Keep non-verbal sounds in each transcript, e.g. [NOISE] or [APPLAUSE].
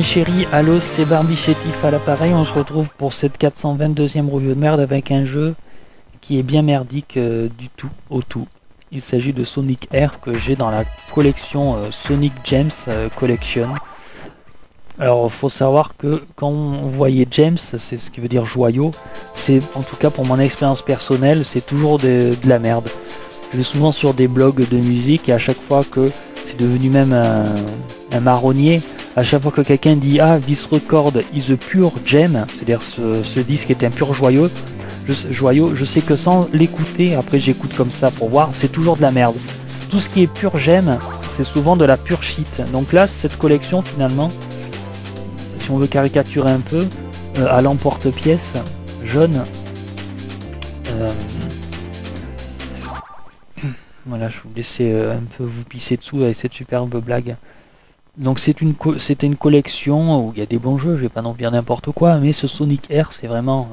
mes chéris, allô c'est Barbie Chétif à l'appareil, on se retrouve pour cette 422e review de merde avec un jeu qui est bien merdique euh, du tout au tout. Il s'agit de Sonic Air que j'ai dans la collection euh, Sonic James euh, Collection. Alors faut savoir que quand on voyait James, c'est ce qui veut dire joyau, c'est en tout cas pour mon expérience personnelle, c'est toujours de, la merde. Je vais souvent sur des blogs de musique et à chaque fois que c'est devenu même un, marronnier, à chaque fois que quelqu'un dit ah this record is a pure gem, c'est-à-dire ce, disque est un pur joyau, je, joyau, je sais que sans l'écouter, après j'écoute comme ça pour voir, c'est toujours de la merde. Tout ce qui est pur gem, c'est souvent de la pure shit. Donc là, cette collection finalement, si on veut caricaturer un peu, euh, à l'emporte-pièce, jaune. Euh, [CLEARS THROAT] voilà, je vous laisser euh, un peu vous pisser dessous avec cette superbe blague. Donc c'est une c'était une collection où il y a des bons jeux, je vais pas non dire n'importe quoi, mais ce Sonic Air c'est vraiment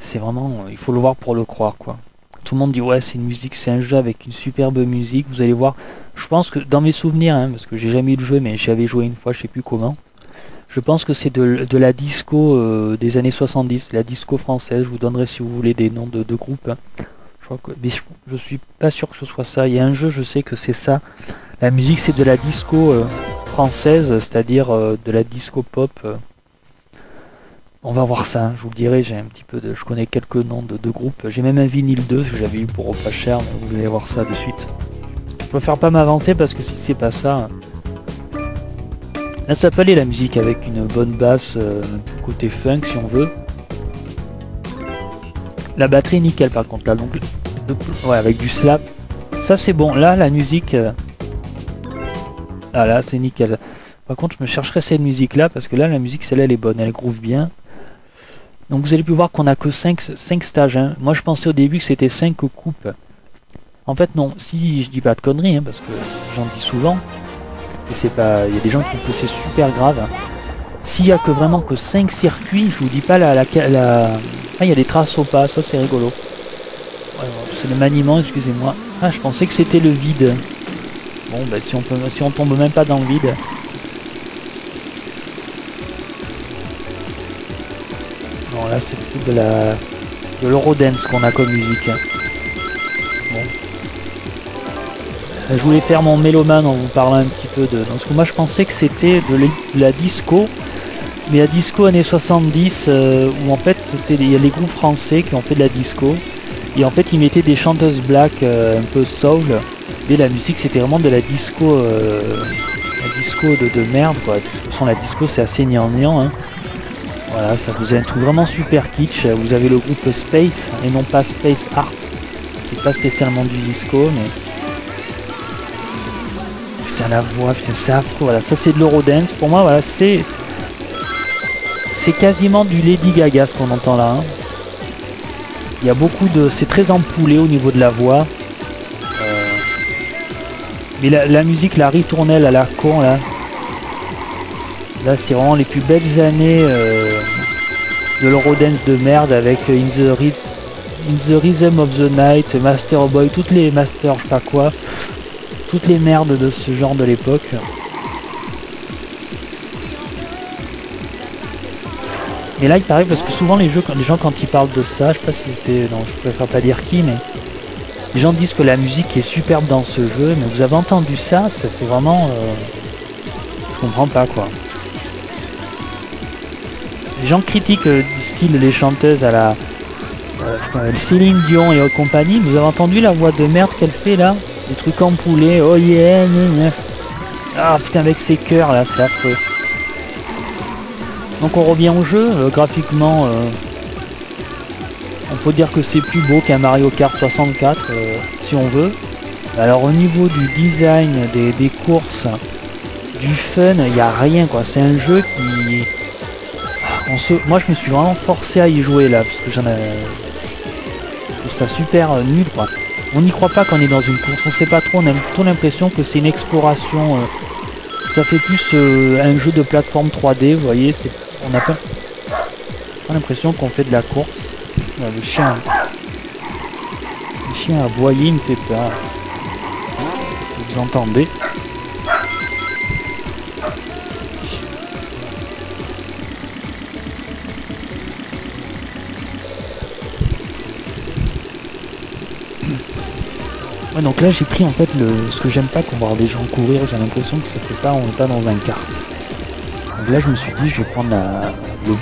c'est vraiment il faut le voir pour le croire quoi. Tout le monde dit ouais c'est une musique, c'est un jeu avec une superbe musique, vous allez voir. Je pense que dans mes souvenirs, hein, parce que j'ai jamais eu le jeu mais j'avais joué une fois, je sais plus comment. Je pense que c'est de, la disco euh, des années 70, la disco française. Je vous donnerai si vous voulez des noms de, groupes. Hein. Je crois que, mais je, suis pas sûr que ce soit ça. Il y a un jeu, je sais que c'est ça. La musique, c'est de la disco euh, française, c'est-à-dire euh, de la disco pop. On va voir ça, je vous le dirai, j'ai un petit peu de. Je connais quelques noms de, groupes. J'ai même un vinyle 2 que j'avais eu pour pas cher, vous allez voir ça de suite. Je préfère pas m'avancer parce que si c'est pas ça, Là ça peut aller la musique avec une bonne basse euh, côté funk si on veut. La batterie nickel par contre là donc avec du slap. Ça c'est bon. Là la musique euh, Ah là c'est nickel. Par contre je me chercherai cette musique là parce que là la musique celle-là elle est bonne, elle groove bien. Donc vous allez pu voir qu'on a que 5, 5 stages. Hein. Moi je pensais au début que c'était 5 coupes. En fait non, si je dis pas de conneries, hein, parce que j'en dis souvent, c'est pas. Il y a des gens qui trouvent que c'est super grave. S'il y a que vraiment que 5 circuits, je vous dis pas la. la, Ah il y a des traces au pas, ça c'est rigolo. c'est le maniement, excusez-moi. Ah je pensais que c'était le vide. Bon bah si on tombe même pas dans le vide. Bon là c'est plutôt de la. de l'eurodance qu'on a comme musique. Bon. Je voulais faire mon mélomane en vous parlant un petit peu de... Parce que moi je pensais que c'était de, la disco, mais la disco années 70, euh, où en fait il y a les groupes français qui ont fait de la disco, et en fait ils mettaient des chanteuses black euh, un peu soul, la musique c'était vraiment de la disco, euh, disco de, merde quoi. De toute façon la disco c'est assez néant hein. Voilà, ça vous a un truc vraiment super kitsch. Vous avez le groupe Space et non pas Space Art, qui n'est pas spécialement du disco, mais Putain la voix, putain c'est voilà, ça c'est de l'Eurodance. Pour moi voilà c'est. C'est quasiment du Lady Gaga ce qu'on entend là. Hein. Il y a beaucoup de. C'est très ampoulé au niveau de la voix. Euh, mais la, musique, la ritournelle à la con là. Là c'est vraiment les plus belles années euh, de l'Eurodance de merde avec In the, In the Rhythm of the Night, Master Boy, toutes les masters, je sais pas quoi toutes les merdes de ce genre de l'époque. Et là il paraît parce que souvent les jeux, les gens quand ils parlent de ça, je sais pas si c'était. Non je préfère pas dire qui mais. Les gens disent que la musique est superbe dans ce jeu, mais vous avez entendu ça, ça fait vraiment. Euh, je comprends pas quoi. Les gens critiquent euh, du style les chanteuses à la. Euh, Céline Dion et compagnie, vous avez entendu la voix de merde qu'elle fait là? Des trucs en poulet, oh yeah, Ah putain avec ces cœurs là, c'est affreux. Donc on revient au jeu, graphiquement on peut dire que c'est plus beau qu'un Mario Kart 64 euh, si on veut. Alors au niveau du design des, courses, du fun, il n'y a rien quoi, c'est un jeu qui. Moi je me suis vraiment forcé à y jouer là, parce que j'en ai. Je trouve ça super nul quoi on n'y croit pas qu'on est dans une course, on sait pas trop, on a plutôt l'impression que c'est une exploration. Euh, ça fait plus euh, un jeu de plateforme 3D, vous voyez, on a pas, l'impression qu'on fait de la course. Le chien. Le chien aboyait une pépin. Vous entendez [CLEARS THROAT] Ouais, donc là j'ai pris en fait le ce que j'aime pas qu'on voit des gens courir, j'ai l'impression que ça fait pas on est pas dans un kart. Donc là je me suis dit je vais prendre la, le,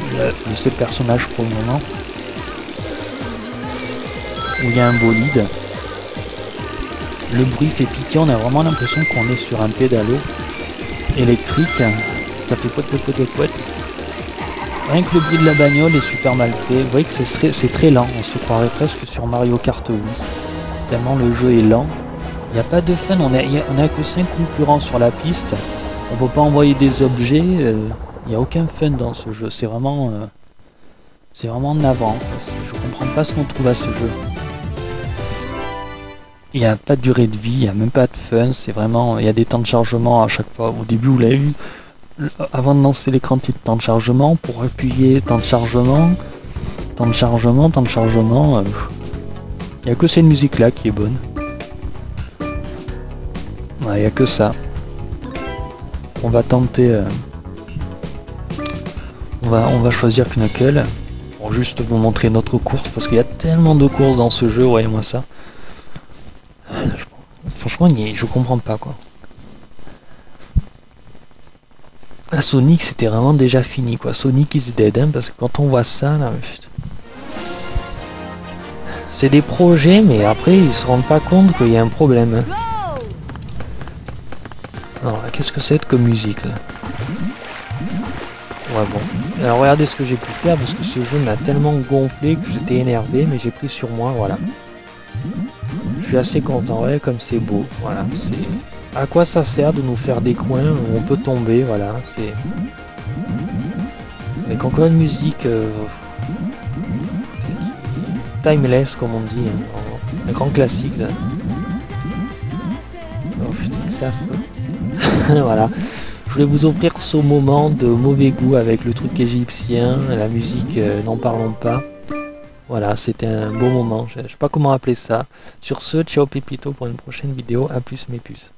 le seul personnage pour le moment où il y a un bolide. Le bruit fait piquer, on a vraiment l'impression qu'on est sur un pédalo électrique. Ça fait poète poète poète poète. Rien que le bruit de la bagnole est super mal fait. Vous voyez que c'est très, lent. On se croirait presque sur Mario Kart 8. Tellement le jeu est lent. Il n'y a pas de fun. On n'a que 5 concurrents sur la piste. On peut pas envoyer des objets. Euh, il n'y a aucun fun dans ce jeu. C'est vraiment... Euh, c'est vraiment en avant. Je comprends pas ce qu'on trouve à ce jeu. Il n'y a pas de durée de vie, il n'y a même pas de fun, c'est vraiment, il y a des temps de chargement à chaque fois. Au début, vous l'avez vu, avant de lancer l'écran de temps de chargement, pour appuyer temps de chargement, temps de chargement, temps de chargement, euh, il n'y a que cette musique là qui est bonne. Il n'y a que ça. On va tenter... Euh, on, va, on va choisir Knuckle. Pour juste vous montrer notre course, parce qu'il y a tellement de courses dans ce jeu, voyez-moi ça. Je comprends pas quoi. La Sonic c'était vraiment déjà fini quoi. Sonic is dead hein, parce que quand on voit ça là, c'est des projets mais après ils se rendent pas compte qu'il y a un problème. Alors qu'est-ce que c'est comme musique là? Ouais bon. Alors regardez ce que j'ai pu faire parce que ce jeu m'a tellement gonflé que j'étais énervé mais j'ai pris sur moi voilà. Je suis assez content, ouais, comme c'est beau, voilà, c'est... À quoi ça sert de nous faire des coins où on peut tomber, voilà, c'est... Avec encore une musique... Euh, timeless, comme on dit, un grand classique, là. Oh, [LAUGHS] voilà. Je voulais vous offrir ce moment de mauvais goût avec le truc égyptien, la musique, euh, n'en parlons pas. Voilà, c'était un beau moment, je, sais pas comment appeler ça. Sur ce, ciao Pépito pour une prochaine vidéo, à plus mes puces.